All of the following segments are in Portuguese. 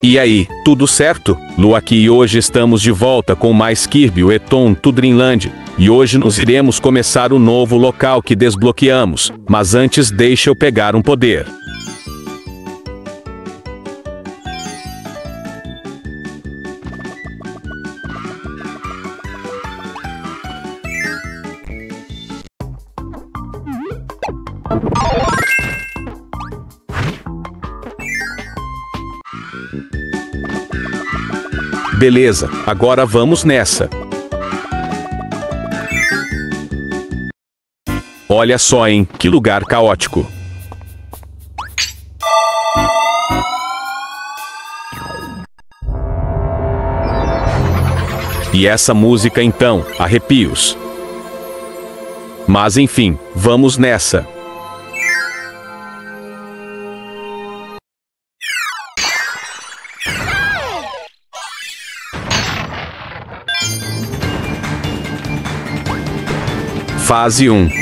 E aí, tudo certo? Lu aqui e hoje estamos de volta com mais Kirby Eton to Dreamland. E hoje nos iremos começar o novo local que desbloqueamos, mas antes deixa eu pegar um poder. Beleza, agora vamos nessa. Olha só, hein? Que lugar caótico. E essa música então, arrepios. Mas enfim, vamos nessa. Fase 1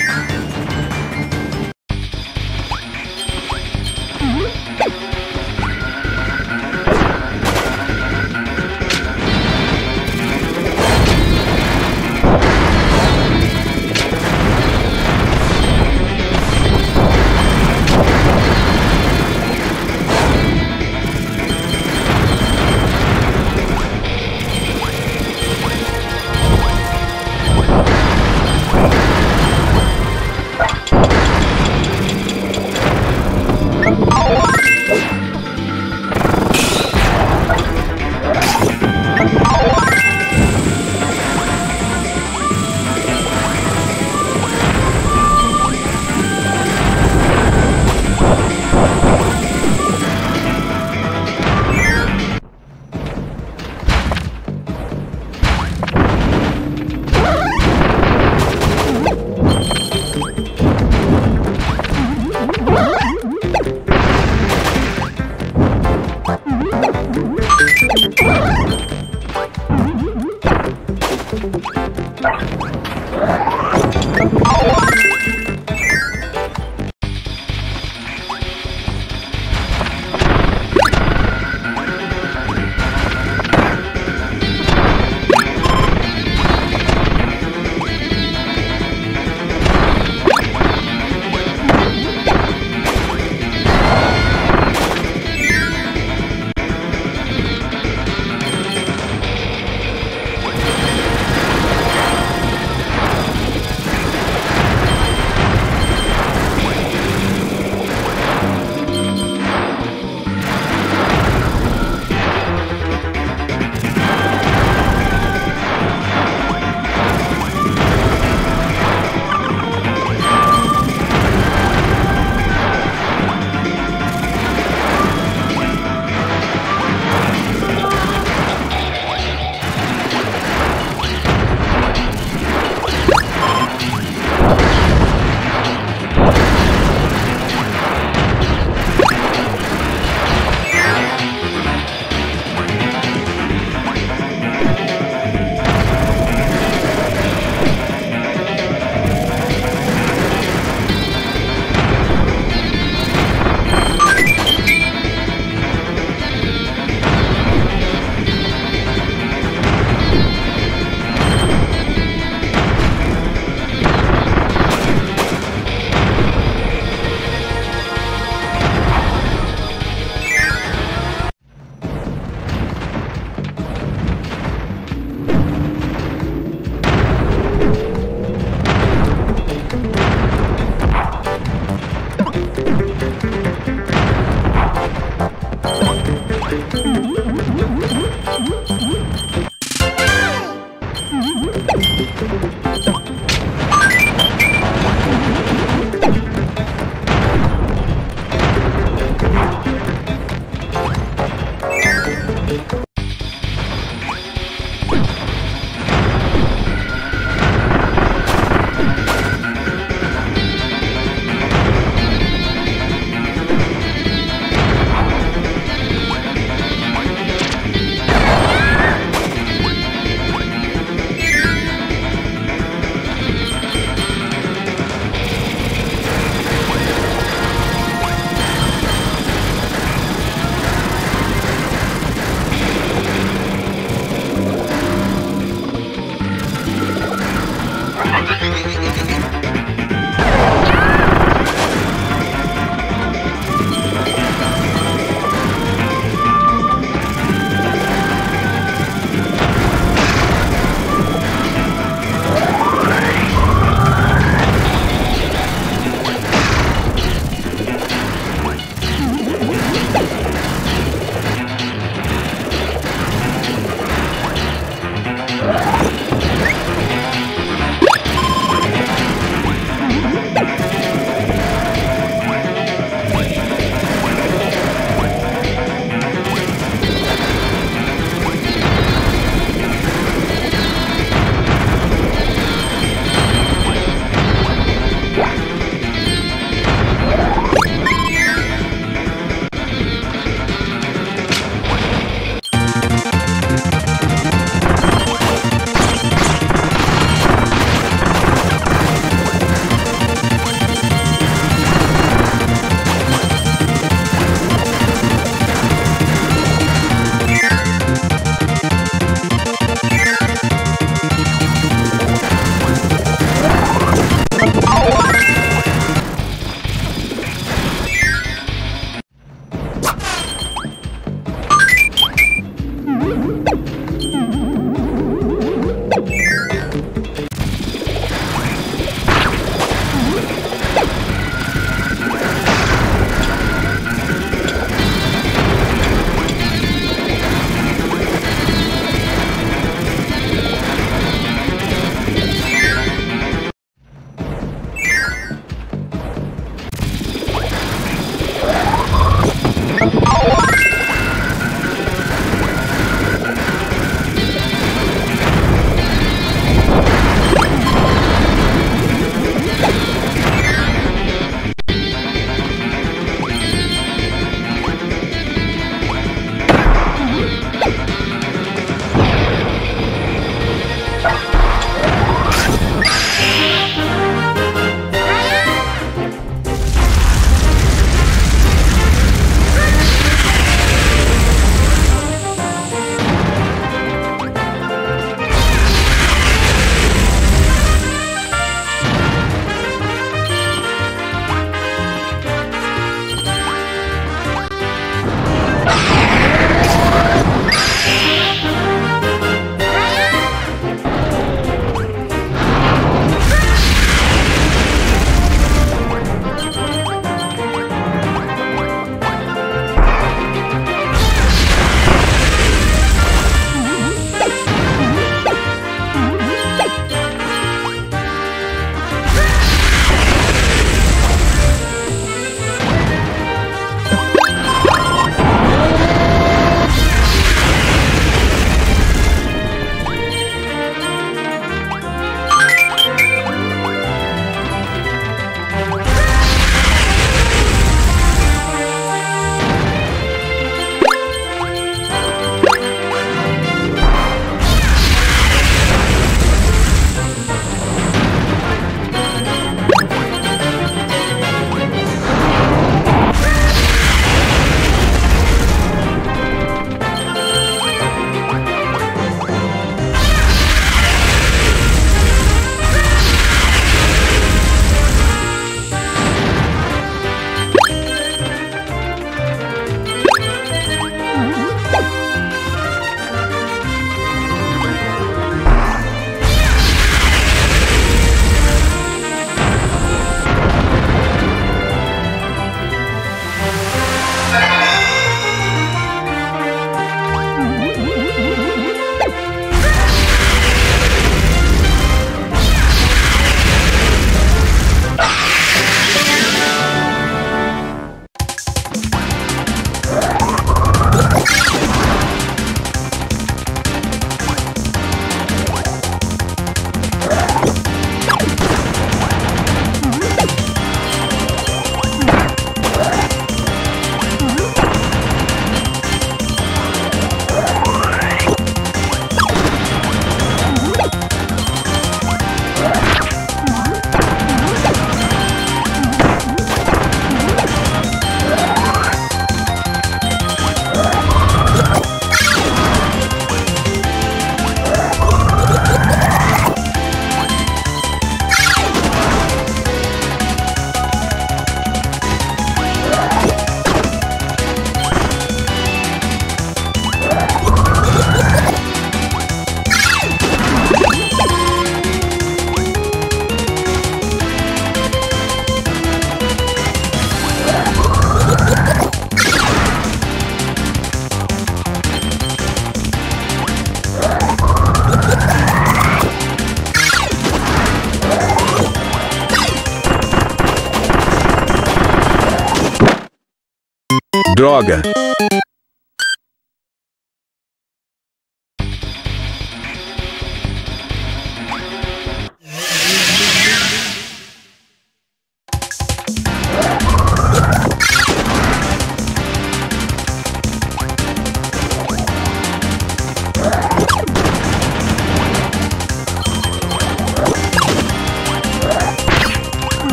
Droga!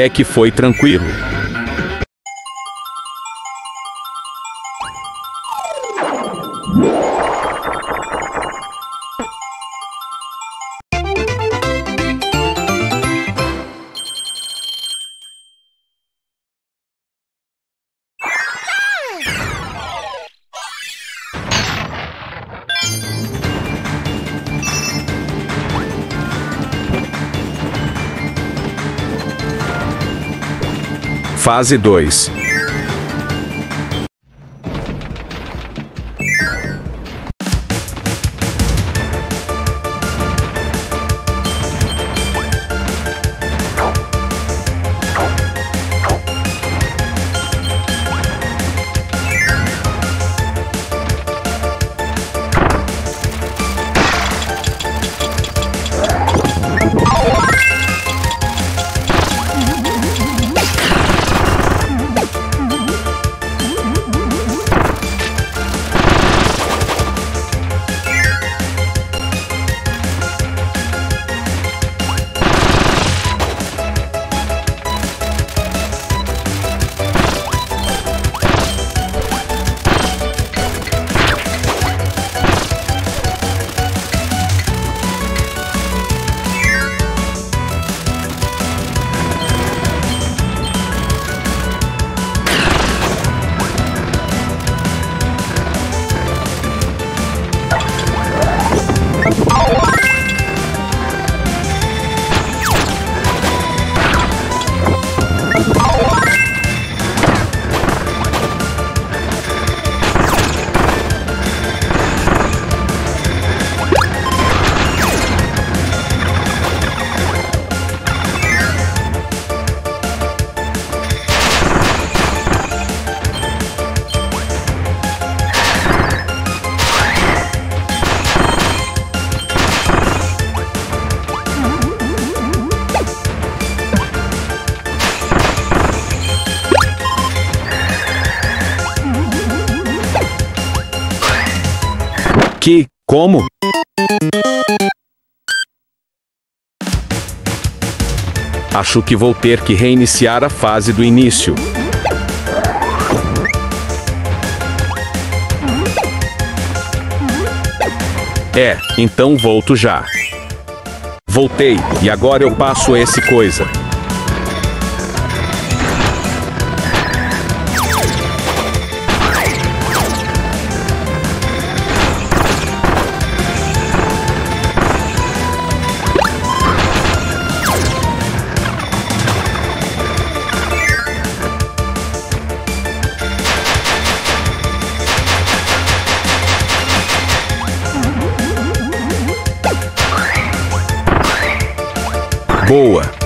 Até que foi tranquilo. Fase 2 Como? Acho que vou ter que reiniciar a fase do início. É, então volto já. Voltei, e agora eu passo esse coisa. Boa.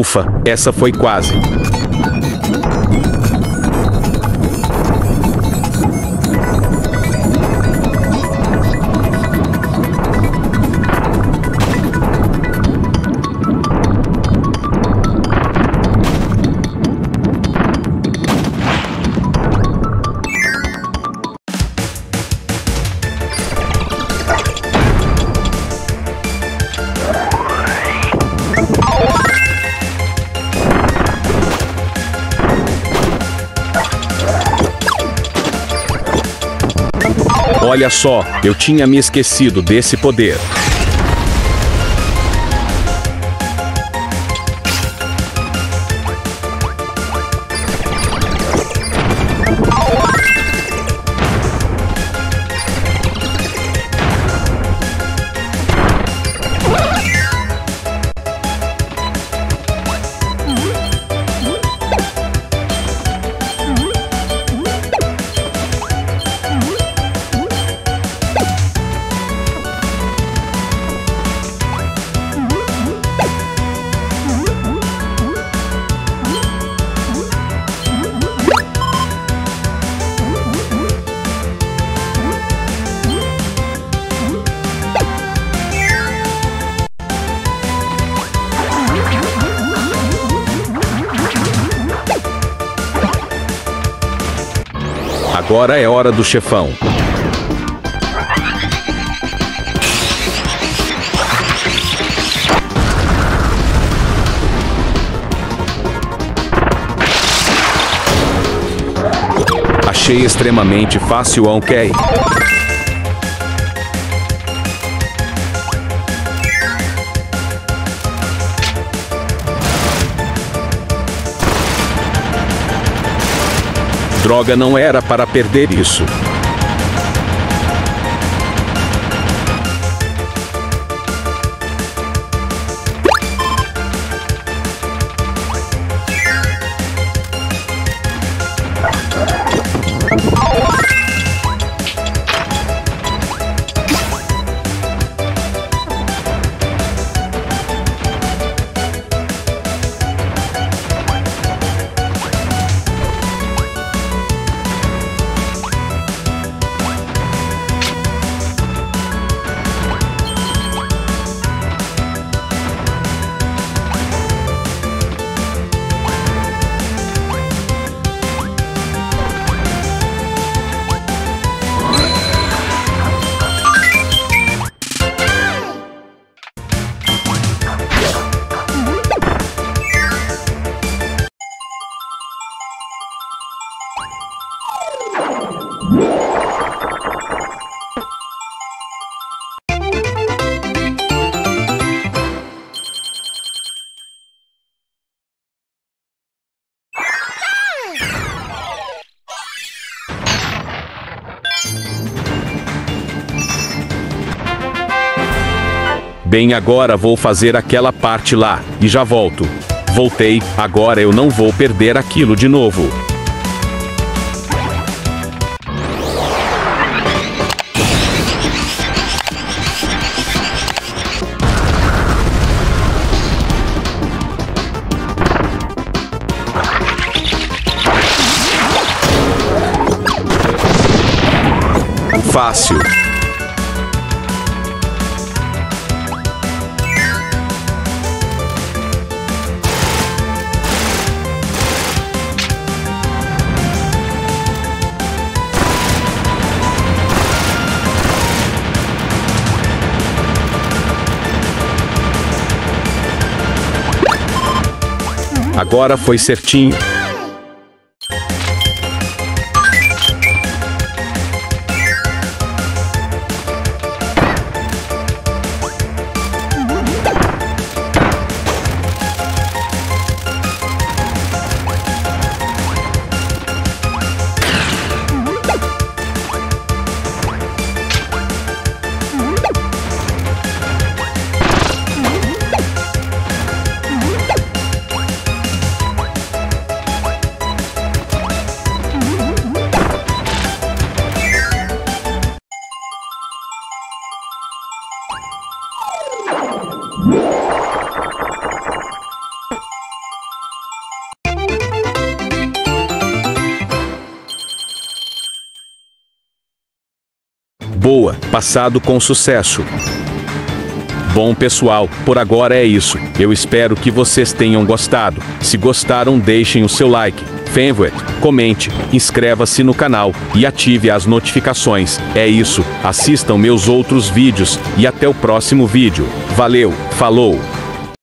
Ufa, essa foi quase. Olha só, eu tinha me esquecido desse poder. Agora é hora do chefão. Achei extremamente fácil, ok? Droga não era para perder isso. Bem, agora vou fazer aquela parte lá, e já volto. Voltei, agora eu não vou perder aquilo de novo. Fácil. Agora foi certinho. Passado com sucesso. Bom pessoal, por agora é isso. Eu espero que vocês tenham gostado. Se gostaram, deixem o seu like, favorite, comente, inscreva-se no canal e ative as notificações. É isso, assistam meus outros vídeos e até o próximo vídeo. Valeu, falou!